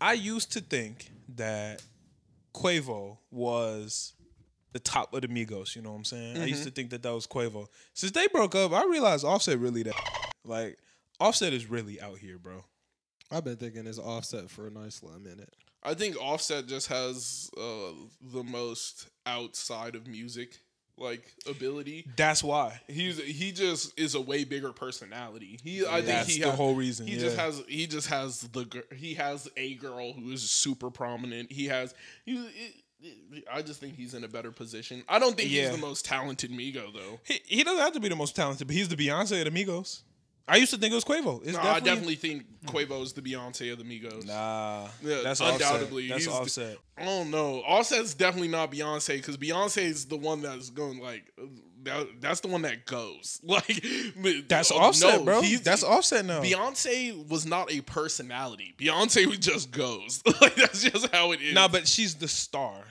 I used to think that Quavo was the top of the Migos. You know what I'm saying? I used to think that that was Quavo. Since they broke up, I realized Offset really that. Like Offset is really out here, bro. I've been thinking it's offset for a nice little minute. I think Offset just has uh, the most outside of music like ability. That's why. He's he just is a way bigger personality. He I think That's he the ha- whole reason. He yeah. just has he just has the he has a girl who is super prominent. He has he, I just think he's in a better position. I don't think Yeah. he's the most talented Migo though. He, he doesn't have to be the most talented, but he's the Beyonce of the Migos. I used to think it was Quavo. It's No, I definitely think Quavo is the Beyonce of the Migos. Nah, Yeah, that's undoubtedly. Offset. That's He's the- Offset. I don't know. Offset's definitely not Beyonce because Beyonce is the one that's going like that, that's the one that goes like That's oh, Offset, no, bro. he's- That's Offset now. Beyonce was not a personality. Beyonce just goes. like that's just how it is. Nah, but she's the star.